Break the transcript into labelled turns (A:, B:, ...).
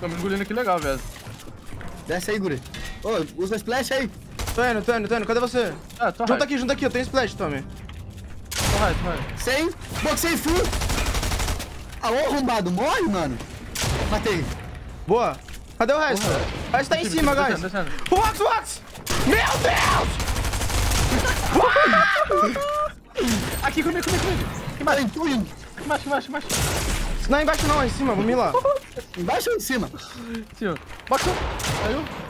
A: Tô me engolindo aqui legal, velho.
B: Desce aí, guri. Ô, usa splash aí.
C: Tô indo, tô indo, tô indo. Cadê você?
A: Ah, tô
C: Junta
A: high.
C: aqui, junta aqui. Eu tenho splash, Tommy.
A: Tô high, tô high.
B: Sem. Boxei full. Alô, arrombado. Morre, mano. Matei.
C: Boa. Cadê o resto? O resto tá em cima, guys. Wax, Wax! Meu Deus!
A: Aqui comigo, comigo, comigo.
B: Vai,
A: embaixo,
B: tu indo.
A: Embaixo, embaixo, embaixo.
C: Não, embaixo não, é em cima. Vamos lá.
B: Embaixo ou em cima?
A: Ó. Box um. Caiu.